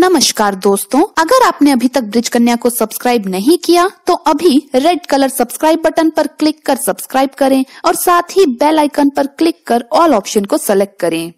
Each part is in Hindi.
नमस्कार दोस्तों, अगर आपने अभी तक ब्रिज कन्या को सब्सक्राइब नहीं किया तो अभी रेड कलर सब्सक्राइब बटन पर क्लिक कर सब्सक्राइब करें और साथ ही बेल आइकन पर क्लिक कर ऑल ऑप्शन को सेलेक्ट करें।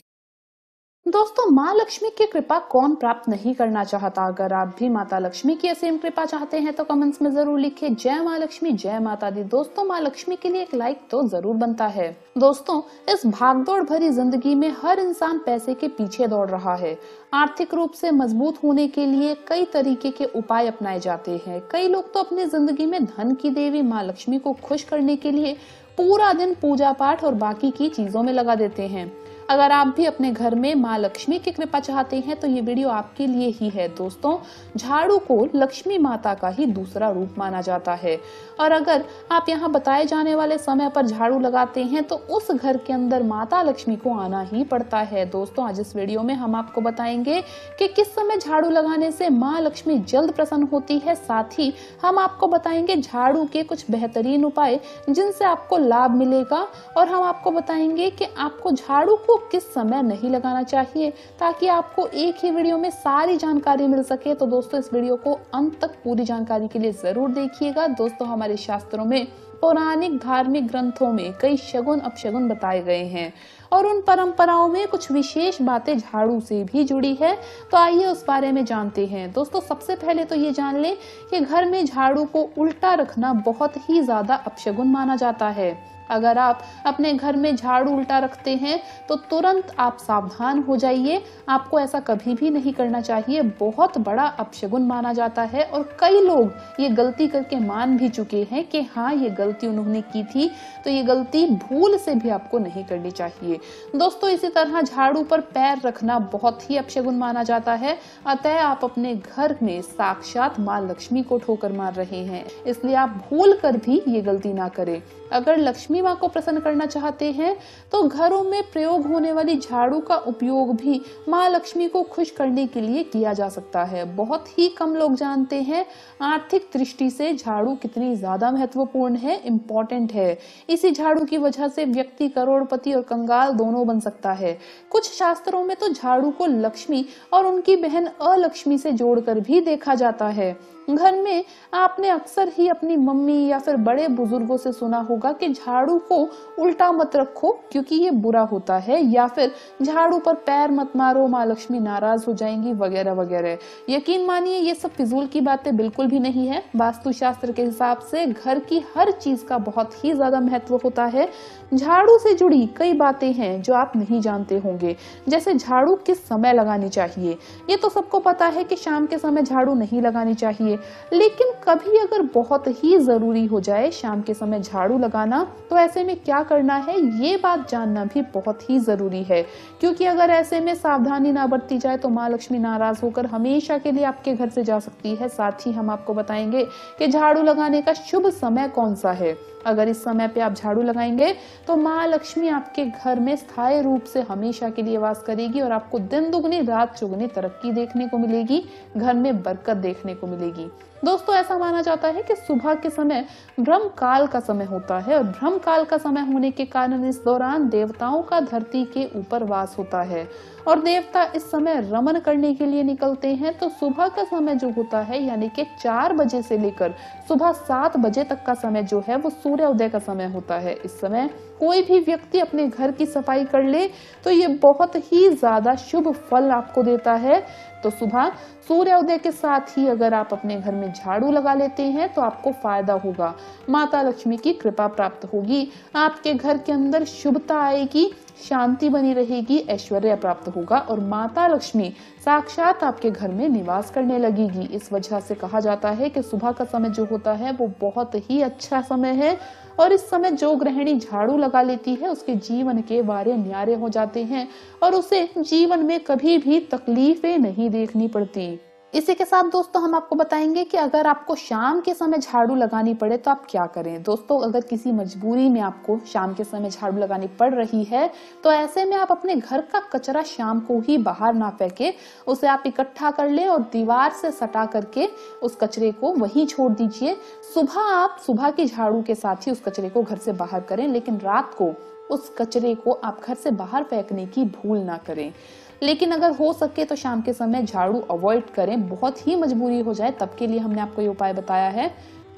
दोस्तों, माँ लक्ष्मी की कृपा कौन प्राप्त नहीं करना चाहता? अगर आप भी माता लक्ष्मी की असीम कृपा चाहते हैं तो कमेंट्स में ज़रूर लिखिए जय माँ लक्ष्मी, जय माता दी। दोस्तों, माँ लक्ष्मी के लिए एक लाइक तो ज़रूर बनता है। दोस्तों, इस भागदौड़ भरी ज़िंदगी में हर इंसान पैसे के पीछे दौड़ रहा है। आर्थिक रूप से मज़बूत होने के लिए कई तरीके के उपाय अपनाए जाते हैं। कई लोग तो अपनी ज़िंदगी में धन की देवी माँ लक्ष्मी को खुश करने के लिए पूरा दिन पूजा पाठ और बाकी की चीज़ों में लगा देते हैं। अगर आप भी अपने घर में माँ लक्ष्मी की कृपा चाहते हैं तो ये वीडियो आपके लिए ही है दोस्तों। झाड़ू को लक्ष्मी माता का ही दूसरा रूप माना जाता है। और अगर आप यहाँ बताए जाने वाले समय पर झाड़ू लगाते हैं तो उस घर के अंदर माता लक्ष्मी को आना ही पड़ता है। दोस्तों, आज इस वीडियो में हम आपको बताएँगे कि किस समय झाड़ू लगाने से माँ लक्ष्मी जल्द प्रसन्न होती है। साथ ही हम आपको बताएँगे झाड़ू के कुछ बेहतरीन उपाय, जिनसे आपको लाभ मिलेगा। और हम आपको बताएँगे कि आपको झाड़ू को किस समय नहीं लगाना चाहिए ताकि आपको एक ही वीडियो में सारी जानकारी मिल सके। तो दोस्तों, इस वीडियो को अंत तक पूरी जानकारी के लिए ज़रूर देखिएगा। दोस्तों, हमारे शास्त्रों में, पौराणिक धार्मिक ग्रंथों में कई शगुन अपशगुन बताए गए हैं और उन परंपराओं में कुछ विशेष बातें झाड़ू से भी जुड़ी है। तो आइए उस बारे में जानते हैं। दोस्तों, सबसे पहले तो ये जान लें कि घर में झाड़ू को उल्टा रखना बहुत ही ज़्यादा अपशगुन माना जाता है। अगर आप अपने घर में झाड़ू उल्टा रखते हैं तो तुरंत आप सावधान हो जाइए। आपको ऐसा कभी भी नहीं करना चाहिए। बहुत बड़ा अपशगुन माना जाता है और कई लोग ये गलती करके मान भी चुके हैं कि हाँ ये गलती उन्होंने की थी तो ये गलती भूल से भी आपको नहीं करनी चाहिए। दोस्तों, इसी तरह झाड़ू पर पैर रखना बहुत ही अपशगुन माना जाता है। अतः आप अपने घर में साक्षात माँ लक्ष्मी को ठोकर मार रहे हैं। इसलिए आप भूल कर भी ये गलती ना करें। अगर लक्ष्मी माँ को प्रसन्न करना चाहते हैं तो घरों में प्रयोग होने वाली झाड़ू का उपयोग भी माँ लक्ष्मी को खुश करने के लिए किया जा सकता है। बहुत ही कम लोग जानते हैं, आर्थिक दृष्टि से झाड़ू कितनी ज़्यादा महत्वपूर्ण है, इम्पोर्टेंट है। इसी झाड़ू की वजह से व्यक्ति करोड़पति और कंगाल दोनों बन सकता है। कुछ शास्त्रों में तो झाड़ू को लक्ष्मी और उनकी बहन अलक्ष्मी से जोड़कर भी देखा जाता है। घर में आपने अक्सर ही अपनी मम्मी या फिर बड़े बुज़ुर्गों से सुना होगा कि झाड़ू को उल्टा मत रखो, क्योंकि ये बुरा होता है, या फिर झाड़ू पर पैर मत मारो, माँ लक्ष्मी नाराज़ हो जाएँगी, वगैरह वगैरह। यकीन मानिए, ये सब फिजूल की बातें बिल्कुल भी नहीं है। वास्तुशास्त्र के हिसाब से घर की हर चीज़ का बहुत ही ज़्यादा महत्व होता है। झाड़ू से जुड़ी कई बातें हैं जो आप नहीं जानते होंगे। जैसे झाड़ू किस समय लगानी चाहिए। ये तो सबको पता है कि शाम के समय झाड़ू नहीं लगानी चाहिए। लेकिन कभी अगर बहुत ही ज़रूरी हो जाए शाम के समय झाड़ू लगाना तो ऐसे में क्या करना है? ये बात जानना भी बहुत ही ज़रूरी है। क्योंकि अगर ऐसे में सावधानी ना बरती जाए तो माँ लक्ष्मी नाराज़ होकर हमेशा के लिए आपके घर से जा सकती है। साथ ही हम आपको बताएँगे कि झाड़ू लगाने का शुभ समय कौन सा है। अगर इस समय पे आप झाड़ू लगाएँगे तो माँ लक्ष्मी आपके घर में स्थायी रूप से हमेशा के लिए वास करेगी और आपको दिन दुगनी, रात चुगनी तरक्की देखने को मिलेगी, घर में बरकत देखने को मिलेगी। दोस्तों, ऐसा माना जाता है कि सुबह के समय ब्रह्म काल का समय होता है और ब्रह्म काल का समय होने के कारण इस दौरान देवताओं का धरती के ऊपर वास होता है। और देवता इस समय रमन करने के लिए निकलते हैं तो सुबह का समय जो होता है, यानी कि चार बजे से लेकर सुबह सात बजे तक का समय जो है, वो सूर्य उदय का समय होता है। इस समय कोई भी व्यक्ति अपने घर की सफ़ाई कर ले तो ये बहुत ही ज़्यादा शुभ फल आपको देता है। तो सुबह सूर्योदय के साथ ही अगर आप अपने घर में झाड़ू लगा लेते हैं तो आपको फ़ायदा होगा। माता लक्ष्मी की कृपा प्राप्त होगी। आपके घर के अंदर शुभता आएगी। शांति बनी रहेगी, ऐश्वर्य प्राप्त होगा और माता लक्ष्मी साक्षात आपके घर में निवास करने लगेगी। इस वजह से कहा जाता है कि सुबह का समय जो होता है, वो बहुत ही अच्छा समय है और इस समय जो गृहिणी झाड़ू लगा लेती है, उसके जीवन के वारे न्यारे हो जाते हैं और उसे जीवन में कभी भी तकलीफें नहीं देखनी पड़ती। इसी के साथ दोस्तों हम आपको बताएँगे कि अगर आपको शाम के समय झाड़ू लगानी पड़े तो आप क्या करें? दोस्तों, अगर किसी मजबूरी में आपको शाम के समय झाड़ू लगानी पड़ रही है तो ऐसे में आप अपने घर का कचरा शाम को ही बाहर ना फेंके। उसे आप इकट्ठा कर ले और दीवार से सटा करके उस कचरे को वहीं छोड़ दीजिए। सुबह आप सुबह की झाड़ू के साथ ही उस कचरे को घर से बाहर करें, लेकिन रात को उस कचरे को आप घर से बाहर फेंकने की भूल ना करें। लेकिन अगर हो सके तो शाम के समय झाड़ू अवॉइड करें। बहुत ही मजबूरी हो जाए, तब के लिए हमने आपको ये उपाय बताया है।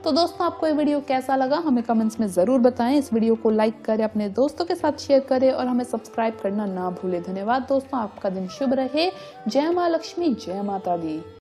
तो दोस्तों, आपको ये वीडियो कैसा लगा, हमें कमेंट्स में ज़रूर बताएँ। इस वीडियो को लाइक करें, अपने दोस्तों के साथ शेयर करें और हमें सब्सक्राइब करना ना भूलें। धन्यवाद दोस्तों, आपका दिन शुभ रहे। जय माँ लक्ष्मी, जय माता दी।